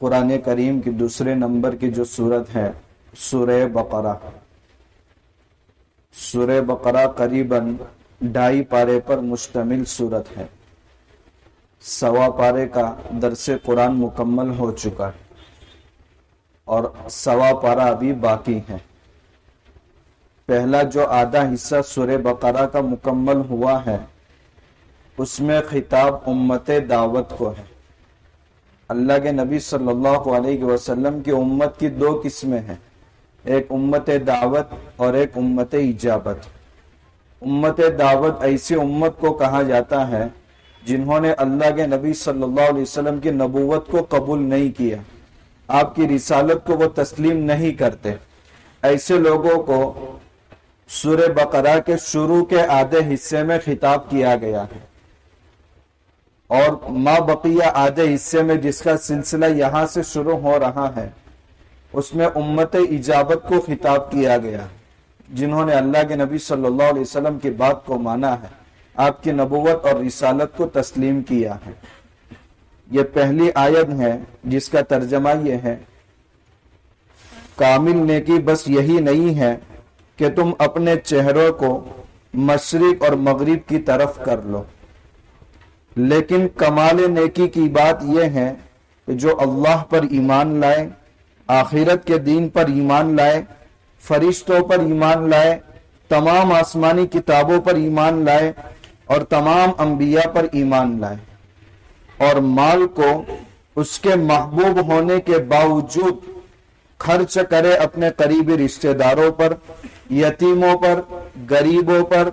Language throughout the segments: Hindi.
कुरान करीम की दूसरे नंबर की जो सूरत है, सुर बकरा। सुर बकरा करीबन ढाई पारे पर मुश्तमिल सूरत है। सवा पारे का दरस कुरान मुकम्मल हो चुका है और सवा पारा अभी बाकी है। पहला जो आधा हिस्सा सुर बकरा का मुकम्मल हुआ है, उसमें खिताब उम्मत दावत को है। अल्लाह के नबी सल्लल्लाहु अलैहि वसल्लम की उम्मत की दो किस्में हैं। एक उम्मत दावत और एक उम्मत इजाबत। उम्मत दावत ऐसी उम्मत को कहा जाता है, जिन्होंने अल्लाह के नबी सल्लल्लाहु अलैहि वसल्लम की नबूवत को कबूल नहीं किया। आपकी रिसालत को वो तस्लीम नहीं करते। ऐसे लोगों को सूर्य बकरा के शुरू के आधे हिस्से में खिताब किया गया है। और माँ बकिया आधे हिस्से में जिसका सिलसिला यहाँ से शुरू हो रहा है, उसमें उम्मत इजाबत को खिताब किया गया, जिन्होंने अल्लाह के नबी सल्लल्लाहु अलैहि वसल्लम की बात को माना है, आपकी नबूवत और रिसालत को तस्लीम किया है। ये पहली आयत है, जिसका तर्जमा यह है, कामिल ने नेकी बस यही नहीं है कि तुम अपने चेहरों को मशरक और मगरिब की तरफ़ कर लो। लेकिन कमाल नेकी की बात यह है कि जो अल्लाह पर ईमान लाए, आखिरत के दिन पर ईमान लाए, फरिश्तों पर ईमान लाए, तमाम आसमानी किताबों पर ईमान लाए और तमाम अंबिया पर ईमान लाए और माल को उसके महबूब होने के बावजूद खर्च करे अपने करीबी रिश्तेदारों पर, यतीमों पर, गरीबों पर,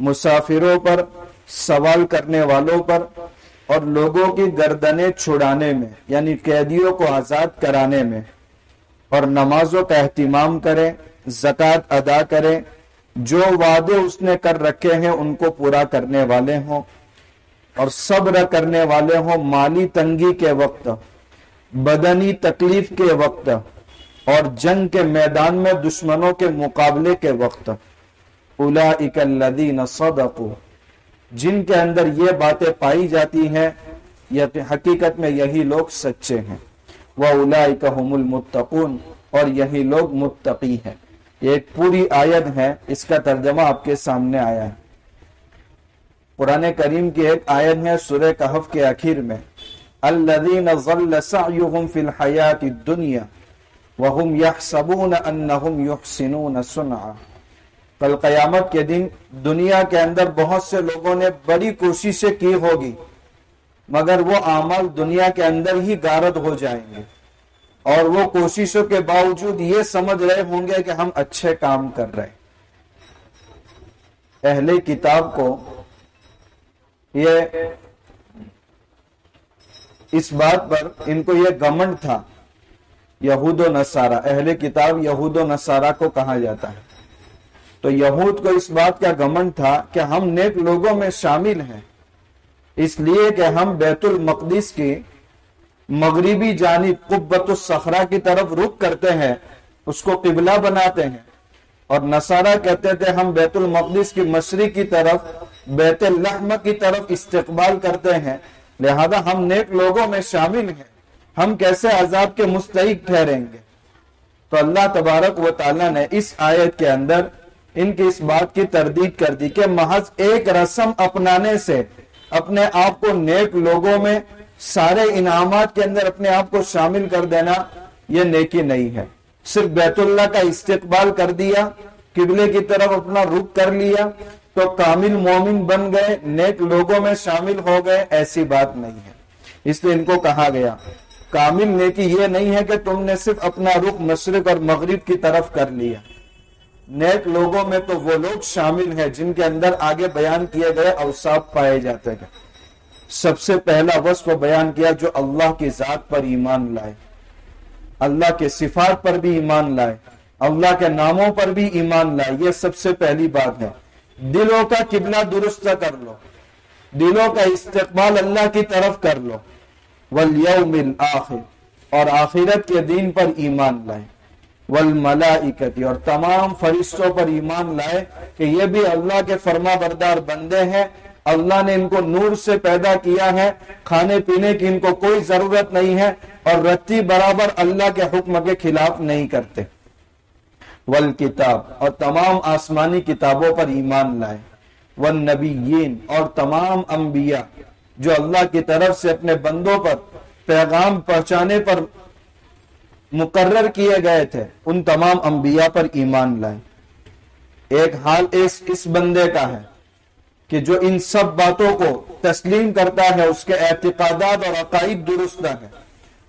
मुसाफिरों पर सवाल करने वालों पर और लोगों की गर्दनें छुड़ाने में, यानी कैदियों को आज़ाद कराने में। और नमाजों का अहतमाम करें, जक़ात अदा करें, जो वादे उसने कर रखे हैं उनको पूरा करने वाले हों। और सब्र करने वाले हों माली तंगी के वक्त, बदनी तकलीफ़ के वक्त, और जंग के मैदान में दुश्मनों के मुकाबले के वक्त। उला इकल्लदीन सदकू। जिनके अंदर ये बातें पाई जाती हैं यह हकीकत में यही लोग सच्चे हैं। वह उलाई उलाइकहुमुल मुत्तकून, और यही लोग मुत्तकी हैं। एक पूरी आयत है, इसका तर्जमा आपके सामने आया है। पुराने करीम की एक आयत है, सुरह कहफ के आखिर में दुनिया, वहुम यहसबून अन्नहुम युहसिनून सुनआ कल कयामत के दिन दुनिया के अंदर बहुत से लोगों ने बड़ी कोशिशें की होगी, मगर वो अमल दुनिया के अंदर ही गारद हो जाएँगे। और वो कोशिशों के बावजूद ये समझ रहे होंगे कि हम अच्छे काम कर रहे पहले किताब को ये इस बात पर इनको ये गमंड था, यहूदो नसारा। अहले किताब यहूदो नसारा को कहा जाता है। तो यहूद को इस बात का घमंड था कि हम नेक लोगों में शामिल हैं। इसलिए कि हम बैतुल मकदिस की मगरिबी जानी कुब्बत की तरफ़ रुख करते हैं, उसको किबला बनाते हैं। और नसारा कहते थे, हम बैतुल मकदिस की मशरी की तरफ़ बैत लहम की तरफ़ इस्तकबाल करते हैं। लिहाजा हम नेक लोगों में शामिल हैं। हम कैसे अजाब के मुस्तक ठहरेंगे? तो अल्लाह तबारक व ताला ने इस आयत के अंदर इनकी इस बात की तरदीद कर दी कि महज एक रस्म अपनाने से अपने आप को नेक लोगों में सारे इनाम के अंदर अपने आप को शामिल कर देना यह नेकी नहीं है। सिर्फ़ बैतुल्ला का इस्तेकबाल कर दिया, किबले की तरफ़ अपना रुख कर लिया तो कामिल मोमिन बन गए, नेक लोगों में शामिल हो गए, ऐसी बात नहीं है। इसलिए इनको कहा गया, कामिल नेकी ये नहीं है कि तुमने सिर्फ़ अपना रुख मशरक और मगरिब की तरफ़ कर लिया। नेक लोगों में तो वो लोग शामिल हैं जिनके अंदर आगे बयान किए गए अवसाफ पाए जाते हैं। सबसे पहला वस्फ बयान किया जो अल्लाह की जात पर ईमान लाए। अल्लाह के सिफात पर भी ईमान लाए। अल्लाह के नामों पर भी ईमान लाए। ये सबसे पहली बात है। दिलों का किबला दुरुस्त कर लो। दिलों का इस्तेमाल अल्लाह की तरफ़ कर लो। वल आखिर। और आखिरत के दिन पर ईमान लाए। वल मलाइकती, और तमाम फरिश्तों पर ईमान लाए कि ये भी अल्लाह के फर्मा बरदार बंदे हैं। अल्लाह ने इनको नूर से पैदा किया है, खाने पीने की इनको कोई ज़रूरत नहीं है, और रत्ती बराबर अल्लाह के हुक्म के खिलाफ नहीं करते। वल किताब, और तमाम आसमानी किताबों पर ईमान लाए। वन नबीन और तमाम अंबिया, जो अल्लाह की तरफ़ से अपने बंदों पर पैगाम पहुँचाने पर मुकर्र किए गए थे, उन तमाम अंबिया पर ईमान लाए। एक हाल इस इस बंदे का है कि जो इन सब बातों को तस्लीम करता है, उसके एतकादात और अकाइद दुरुस्त है।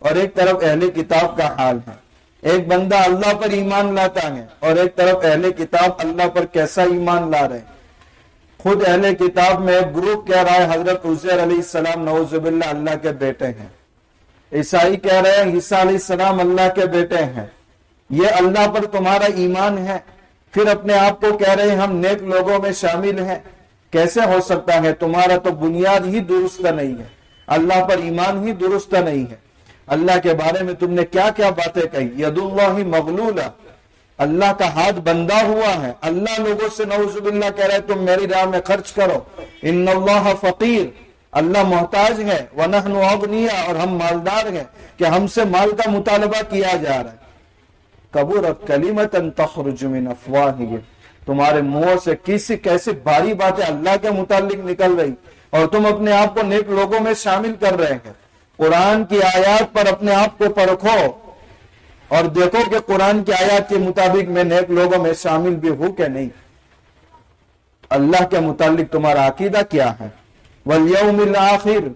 और एक तरफ़ अहले किताब का हाल है। एक बंदा अल्लाह पर ईमान लाता है और एक तरफ़ अहले किताब अल्लाह पर कैसा ईमान ला रहे खुद अहले किताब में एक ग्रुप कह रहा है, हज़रत उजैर सलाम नवजुबिल्ला अल्लाह के बेटे हैं। ईसाई कह रहे हैं, ईसा सलाम अल्लाह के बेटे हैं। ये अल्लाह पर तुम्हारा ईमान है। फिर अपने आप को कह रहे हैं, हम नेक लोगों में शामिल हैं। कैसे हो सकता है? तुम्हारा तो बुनियाद ही दुरुस्त नहीं है। अल्लाह पर ईमान ही दुरुस्त नहीं है। अल्लाह के बारे में तुमने क्या क्या बातें कही? यदुल्ला ही मगलूला। अल्लाह का हाथ बंदा हुआ है। अल्लाह लोगों से नवजुबिल्ला कह रहे तुम मेरी राह में खर्च करो। इन फकीर। अल्लाह मोहताज है वनहनिया और हम मालदार हैं कि हमसे माल का मुतालबा किया जा रहा है। कबूर कलीमत तखरुजमिन अफवाह। तुम्हारे मुँह से किसी कैसी भारी बातें अल्लाह के मुतालिक निकल रही, और तुम अपने आप को नेक लोगों में शामिल कर रहे हैं। कुरान की आयात पर अपने आप को परखो, और देखो कि कुरान की आयात के मुताबिक मैं नेक लोगों में शामिल भी हूँ कि नहीं। अल्लाह के मुतालिक तुम्हारा अकीदा क्या है? आखिर।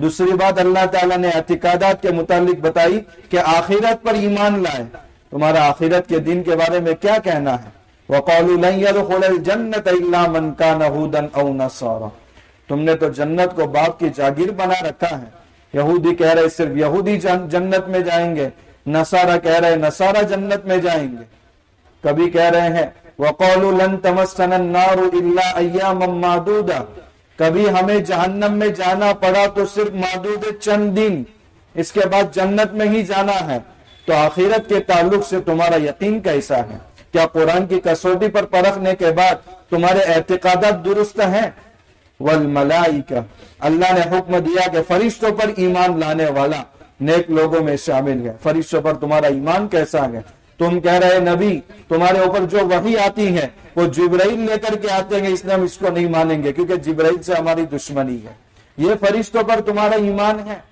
दूसरी बात अल्लाह ताला ने अतिकादात के मुतालिक बताई कि आखिरत पर ईमान लाए। तुम्हारा आखिरत के दिन के बारे में क्या कहना है? जन्नत तुमने तो जन्नत को बाप की जागीर बना रखा है। यहूदी कह रहे सिर्फ़ यहूदी जन्नत में जाएँगे। नसारा कह रहे नसारा जन्नत में जाएँगे। कभी कह रहे हैं, वकौल लन तमसन नारू अय्या मादूदा। कभी हमें जहन्नम में जाना पड़ा तो सिर्फ़ मादूद चंद दिन, इसके बाद जन्नत में ही जाना है। तो आखिरत के ताल्लुक से तुम्हारा यकीन कैसा है? क्या कुरान की कसौटी पर परखने के बाद तुम्हारे एतकाद दुरुस्त हैं? वल मलाई का अल्लाह ने हुक्म दिया कि फरिश्तों पर ईमान लाने वाला नेक लोगों में शामिल है। फरिश्तों पर तुम्हारा ईमान कैसा है? तुम कह रहे नबी, तुम्हारे ऊपर जो वही आती है वो जिब्राइल लेकर के आते हैं, इसलिए हम इसको नहीं मानेंगे, क्योंकि जिब्राइल से हमारी दुश्मनी है। ये फरिश्तों पर तुम्हारा ईमान है।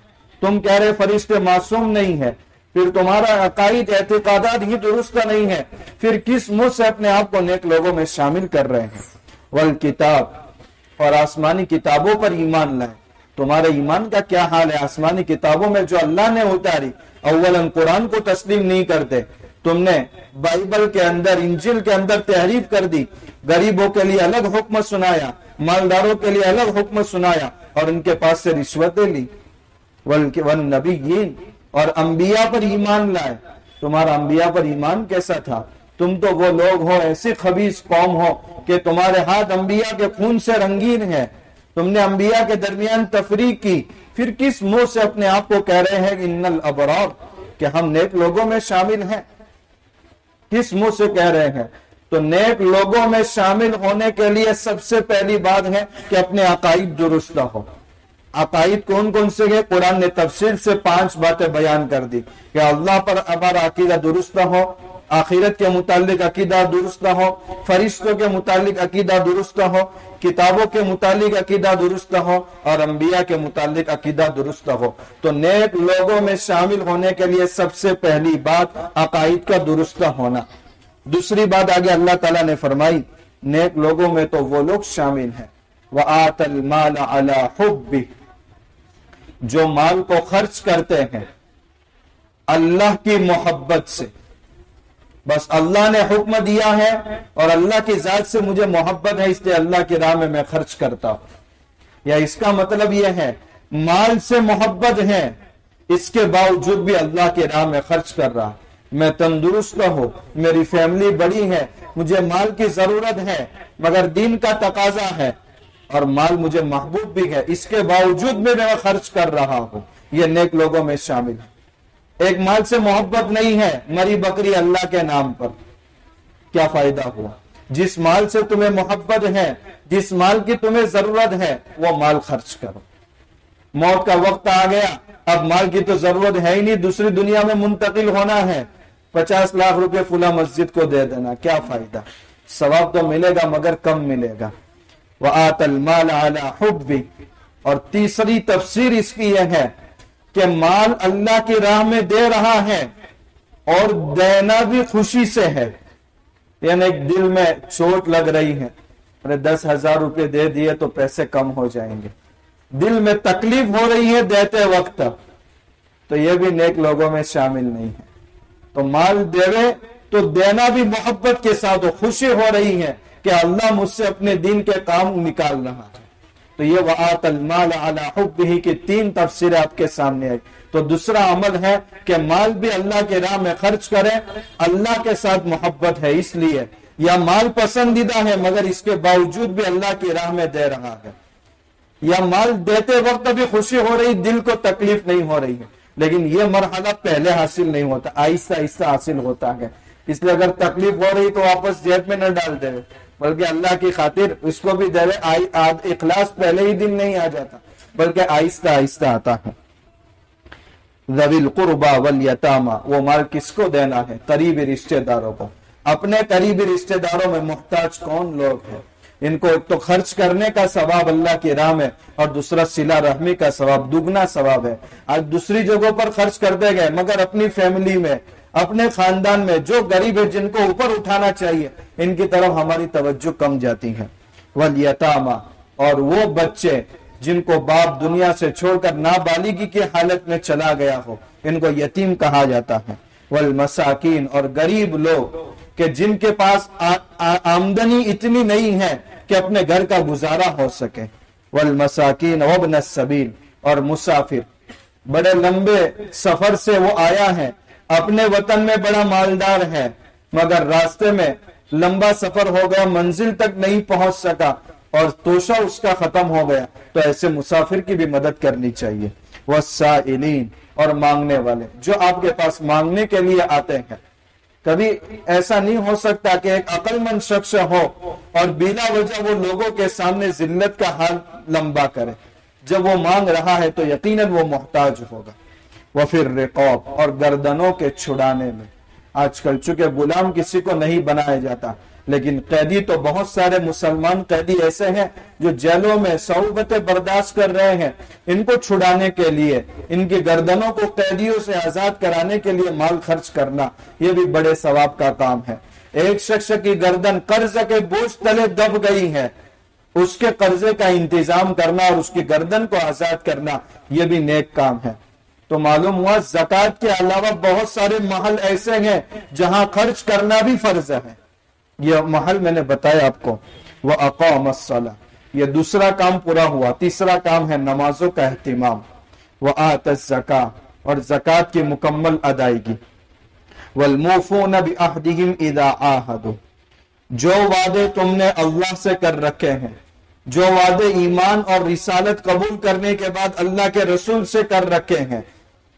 तुम कह रहे फरिश्ते मासूम नहीं है। फिर तुम्हारा अकाइद एहतिकादात ही दुरुस्त नहीं है। फिर किस मुँह से अपने आप को नेक लोगों में शामिल कर रहे हैं? वल किताब, और आसमानी किताबों पर ईमान लाए। तुम्हारे ईमान का क्या हाल है? आसमानी किताबों में जो अल्लाह ने उतारी अव्वलन कुरान को तस्लीम नहीं करते। तुमने बाइबल के अंदर, इंजिल के अंदर तहरीफ कर दी। गरीबों के लिए अलग हुक्म सुनाया, मालदारों के लिए अलग हुक्म सुनाया और उनके पास से रिश्वतें ली। वन नबी और अंबिया पर ईमान लाए। तुम्हारा अंबिया पर ईमान कैसा था? तुम तो वो लोग हो, ऐसे खबीज कौम हो कि तुम्हारे हाथ अंबिया के खून से रंगीन है। तुमने अंबिया के दरमियान तफरी की। फिर किस मुँह से अपने आप को कह रहे हैं, इन्नल अबरार, कि हम नेक लोगों में शामिल हैं? किस मुँह से कह रहे हैं? तो नेक लोगों में शामिल होने के लिए सबसे पहली बात है कि अपने अकाइद दुरुस्त हो। अकाइद कौन कौन से है? कुरान ने तफसील से पाँच बातें बयान कर दी कि अल्लाह पर हमारा अकीदा दुरुस्त हो आखिरत के मुतालिक अकीदा दुरुस्त हो, फरिश्तों के मुतालिक अकीदा दुरुस्त हो, किताबों के मुतालिक अकीदा दुरुस्त हो और अंबिया के मुतालिक अकीदा दुरुस्त हो। तो नेक लोगों में शामिल होने के लिए सबसे पहली बात अकाइद का दुरुस्त होना। दूसरी बात आगे अल्लाह तला ने फरमाई, नेक लोगों में तो वो लोग शामिल हैं। वह आतल माल अला हुब्बी, जो माल को खर्च करते हैं, अल्लाह की मोहब्बत से। बस अल्लाह ने हुक्म दिया है और अल्लाह की जात से मुझे मोहब्बत है, इसलिए अल्लाह की राह में मैं खर्च करता हूँ। या इसका मतलब यह है, माल से मोहब्बत है, इसके बावजूद भी अल्लाह के राह में खर्च कर रहा। मैं तंदुरुस्त हूँ, मेरी फैमिली बड़ी है, मुझे माल की ज़रूरत है, मगर दीन का तकाजा है और माल मुझे महबूब भी है, इसके बावजूद भी मैं खर्च कर रहा हूँ। ये नेक लोगों में शामिल है। एक माल से मोहब्बत नहीं है, मरी बकरी अल्लाह के नाम पर। क्या फ़ायदा हुआ? जिस माल से तुम्हें मोहब्बत है, जिस माल की तुम्हें ज़रूरत है, वो माल खर्च करो। मौत का वक्त आ गया, अब माल की तो ज़रूरत है ही नहीं, दूसरी दुनिया में मुंतकिल होना है। पचास लाख रुपए फुला मस्जिद को दे देना, क्या फ़ायदा? सवाब तो मिलेगा, मगर कम मिलेगा। वह आतल माल आला हुब्बी। और तीसरी तफसीर इसकी यह है कि माल अल्लाह की राह में दे रहा है और देना भी खुशी से है। यानी दिल में चोट लग रही है। अरे दस हज़ार रुपये दे दिए तो पैसे कम हो जाएँगे। दिल में तकलीफ़ हो रही है देते वक्त। तो यह भी नेक लोगों में शामिल नहीं है। तो माल देवे तो देना भी मोहब्बत के साथ हो खुशी हो रही है कि अल्लाह मुझसे अपने दिन के काम निकाल रहा है। तो ये वातलमाल ही की तीन तफसर आपके सामने आई। तो दूसरा अमल है कि माल भी अल्लाह के राह में खर्च करें, अल्लाह के साथ मोहब्बत है इसलिए। या माल पसंदीदा है, मगर इसके बावजूद भी अल्लाह की राह में दे रहा है। या माल देते वक्त भी खुशी हो रही, दिल को तकलीफ़ नहीं हो रही है। लेकिन यह मरहला पहले हासिल नहीं होता आहिस्ता आहिस्ता हासिल होता है। इसलिए अगर तकलीफ़ हो रही तो वापस जेब में न डाल दे। बल्कि अल्लाह की खातिर उसको भी दे इखलास पहले ही दिन नहीं आ जाता, बल्कि आहिस्ता आहिस्ता आता है। रविल कुरबा वल यतामा, वो माल किसको देना है? करीबी रिश्तेदारों को। अपने करीबी रिश्तेदारों में मुहताज कौन लोग हैं? इनको एक तो खर्च करने का सवाब अल्लाह की राह में, और दूसरा सिला रहमी का सवाब, दुगना सवाब है। आज दूसरी जगहों पर खर्च करते गए, मगर अपनी फैमिली में अपने खानदान में, जो गरीब है, जिनको ऊपर उठाना चाहिए, इनकी तरफ़ हमारी तवज्जो कम जाती है। वल यतामा, और वो बच्चे जिनको बाप दुनिया से छोड़कर नाबालिगी की हालत में चला गया हो, इनको यतीम कहा जाता है। वल मसाकिन, और गरीब लोग के जिनके पास आमदनी इतनी नहीं है कि अपने घर का गुजारा हो सके। वल मसाकिन वबन सबील, और मुसाफिर। बड़े लंबे सफ़र से वो आया है अपने वतन में बड़ा मालदार है, मगर रास्ते में लंबा सफ़र हो गया, मंजिल तक नहीं पहुँच सका, और तोशा उसका खत्म हो गया। तो ऐसे मुसाफिर की भी मदद करनी चाहिए। वह और मांगने वाले, जो आपके पास मांगने के लिए आते हैं। कभी ऐसा नहीं हो सकता कि एक अकलमंद शख्स हो, और बिना वजह वो लोगों के सामने जिल्लत का हाल लंबा करे। जब वो मांग रहा है तो यकीनन वो मोहताज होगा। वह फिर रिकॉब और गर्दनों के छुड़ाने में। आजकल चूँकि गुलाम किसी को नहीं बनाया जाता, लेकिन कैदी तो बहुत सारे मुसलमान कैदी ऐसे हैं जो जेलों में सहूबतें बर्दाश्त कर रहे हैं। इनको छुड़ाने के लिए, इनकी गर्दनों को कैदियों से आज़ाद कराने के लिए माल खर्च करना यह भी बड़े सवाब का काम है। एक शख्स की गर्दन कर्ज के बोझ तले दब गई है। उसके कर्जे का इंतज़ाम करना और उसकी गर्दन को आज़ाद करना यह भी नेक काम है। तो मालूम हुआ जक़ात के अलावा बहुत सारे महल ऐसे हैं जहाँ खर्च करना भी फ़र्ज़ है। यह महल मैंने बताया आपको। वह अकौम यह दूसरा काम पूरा हुआ। तीसरा काम है नमाजों का अहतमाम वह आत जका और जक़ात की मुकम्मल अदायगी। वलमोफून अहदिम इदा आहदो। जो वादे तुमने अल्लाह से कर रखे हैं, जो वादे ईमान और रिसालत कबूल करने के बाद अल्लाह के रसूल से कर रखे हैं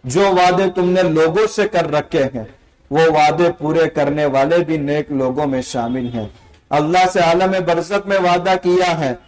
जो वादे तुमने लोगों से कर रखे हैं, वो वादे पूरे करने वाले भी नेक लोगों में शामिल हैं। अल्लाह से आलम बरसत में वादा किया है।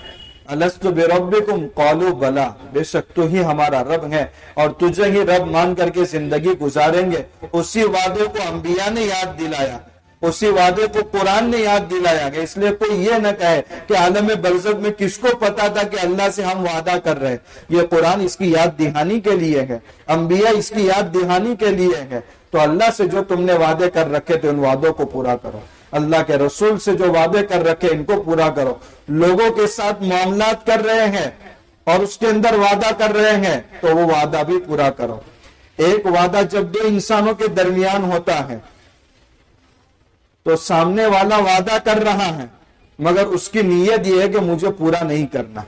अलस्तु बेरबिकुम कौलू बला, बेशक तू ही हमारा रब है और तुझे ही रब मान करके ज़िंदगी गुजारेंगे। उसी वादे को अंबिया ने याद दिलाया। उसी वादे को कुरान ने याद दिलाया गया इसलिए कोई ये न कहे कि आलम बरसत में किसको पता था कि अल्लाह से हम वादा कर रहे हैं। ये कुरान इसकी याद दिहानी के लिए है। अंबिया इसकी याद दिहानी के लिए है। तो अल्लाह से जो तुमने वादे कर रखे थे, उन वादों को पूरा करो। अल्लाह के रसूल से जो वादे कर रखे, इनको पूरा करो। लोगों के साथ मामला कर रहे हैं और उसके अंदर वादा कर रहे हैं तो वो वादा भी पूरा करो। एक वादा जब दो इंसानों के दरमियान होता है तो सामने वाला वादा कर रहा है, मगर उसकी नीयत यह है कि मुझे पूरा नहीं करना।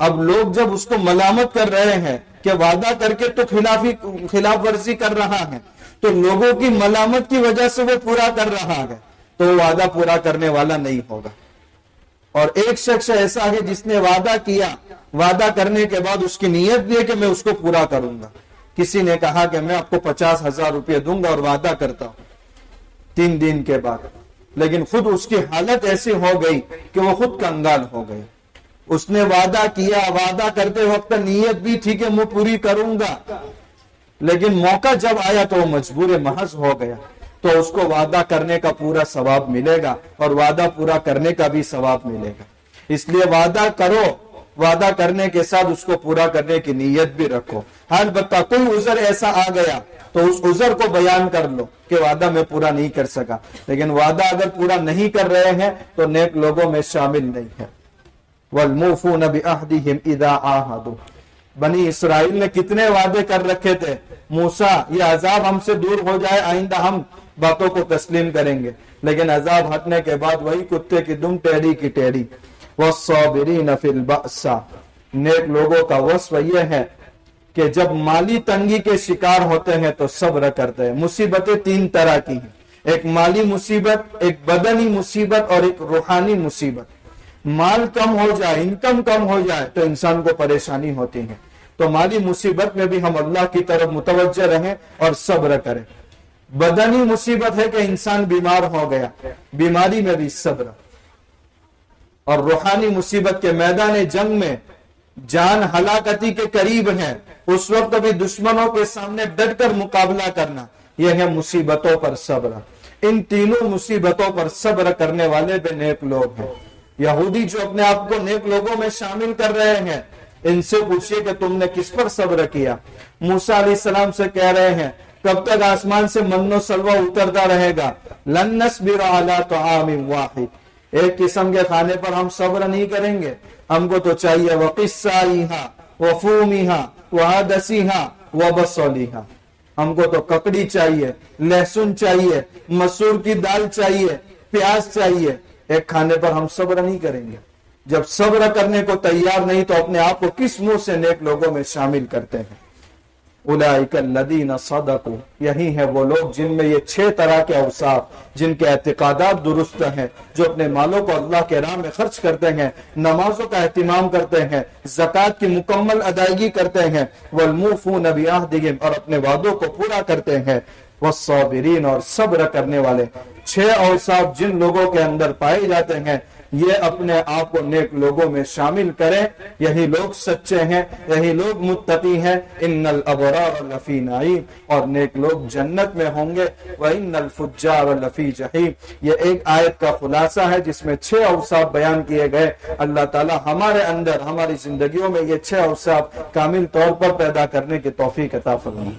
अब लोग जब उसको मलामत कर रहे हैं कि वादा करके तो खिलाफी खिलाफ वर्जी कर रहा है तो लोगों की मलामत की वजह से वो पूरा कर रहा है तो वो वादा पूरा करने वाला नहीं होगा। और एक शख्स ऐसा है जिसने वादा किया, वादा करने के बाद उसकी नीयत भी है कि मैं उसको पूरा करूँगा। किसी ने कहा कि मैं आपको पचास हज़ार रुपये दूँगा और वादा करता हूँ। तीन दिन के बाद। लेकिन खुद उसकी हालत ऐसी हो गई कि वो खुद कंगाल हो गए उसने वादा किया, वादा करते वक्त नीयत भी ठीक है मैं पूरी करूँगा। लेकिन मौका जब आया तो वो मजबूर महज हो गया। तो उसको वादा करने का पूरा सवाब मिलेगा और वादा पूरा करने का भी सवाब मिलेगा। इसलिए वादा करो वादा करने के साथ उसको पूरा करने की नीयत भी रखो। हाल बता, कोई उजर ऐसा आ गया तो उस उजर को बयान कर लो कि वादा मैं पूरा नहीं कर सका। लेकिन वादा अगर पूरा नहीं कर रहे हैं तो नेक लोगों में शामिल नहीं है। वलमुफू नबी अहदिहिम इदा आहदू। बनी इसराइल ने कितने वादे कर रखे थे? मूसा, ये अजाब हमसे दूर हो जाए, आइंदा हम बातों को तस्लीम करेंगे। लेकिन अजाब हटने के बाद वही कुत्ते की दुम, टेढ़ी की टेढ़ी। नेक लोगों का वस्फ यह है कि जब माली तंगी के शिकार होते हैं तो सब्र करते हैं। मुसीबतें तीन तरह की हैं। एक माली मुसीबत, एक बदनी मुसीबत और एक रूहानी मुसीबत। माल कम हो जाए, इनकम कम हो जाए तो इंसान को परेशानी होती है। तो माली मुसीबत में भी हम अल्लाह की तरफ़ मुतवजह रहें और सब्र करें। बदनी मुसीबत है कि इंसान बीमार हो गया। बीमारी में भी सब्र। और रूहानी मुसीबत के मैदान जंग में जान हलाकती के करीब है। उस वक्त भी दुश्मनों के सामने डटकर मुकाबला करना, यह है मुसीबतों पर सब्र। इन तीनों मुसीबतों पर सब्र करने वाले भी नेक लोग हैं। यहूदी जो अपने आप को नेक लोगों में शामिल कर रहे हैं, इनसे पूछिए कि तुमने किस पर सब्र किया? मूसा सलाम से कह रहे हैं, कब तक आसमान से मनो सलवा उतरता रहेगा? लन्नस बिरा तो आमिम वाहिद। एक किस्म के खाने पर हम सब्र नहीं करेंगे। हमको तो चाहिए वह किस्सा व फूमिहा वह दसीहा बसौली हाँ। हमको तो ककड़ी चाहिए, लहसुन चाहिए, मसूर की दाल चाहिए, प्याज चाहिए। एक खाने पर हम सब्र नहीं करेंगे। जब सब्र करने को तैयार नहीं तो अपने आप को किस मुँह से नेक लोगों में शामिल करते हैं? उलाइकल्लदीन सदकू। यही है वो लोग जिनमें ये छह तरह के अवसाफ जिनके एतकादात दुरुस्त हैं, जो अपने मालों को अल्लाह के राह में खर्च करते हैं, नमाजों का अहतमाम करते हैं, जक़ात की मुकम्मल अदायगी करते हैं वलमुफू नबियादिम और अपने वादों को पूरा करते हैं। वह सौबरीन और सब्र करने वाले। छह अवसाफ जिन लोगों के अंदर पाए जाते हैं ये अपने आप को नेक लोगों में शामिल करें। यही लोग सच्चे हैं, यही लोग मुत्तकी हैं। इन नल अबरार लफी नाई और नेक लोग जन्नत में होंगे। वह इन नल फुज्जार लफी जही ये एक आयत का खुलासा है जिसमें छह अवसाफ बयान किए गए। अल्लाह ताला हमारे अंदर, हमारी जिंदगियों में ये छह अवसाफ कामिल तौर पर पैदा करने की तोफीक अता फरमाए।